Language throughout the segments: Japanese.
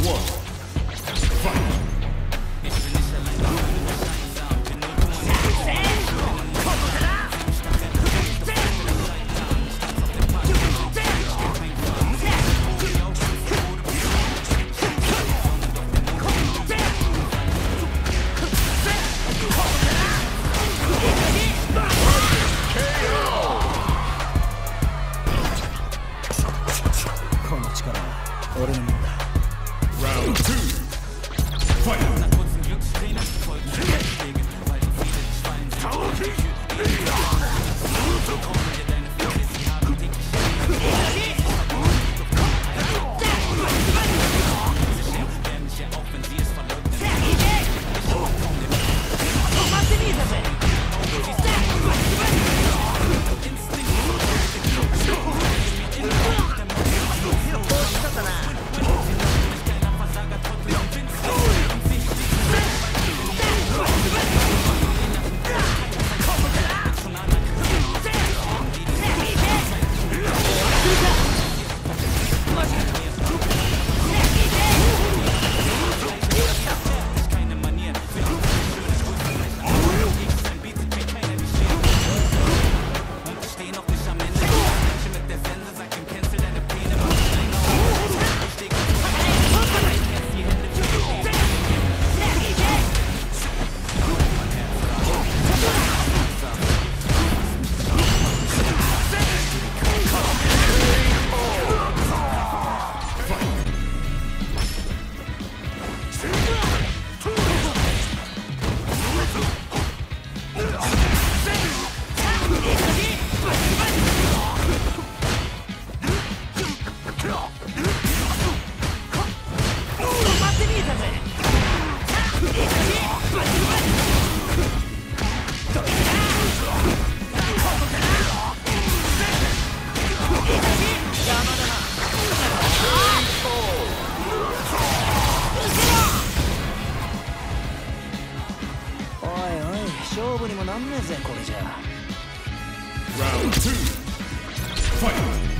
この力俺のおいおい勝負にもなんねえぜこれじゃ Round two. Fight.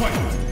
Fight.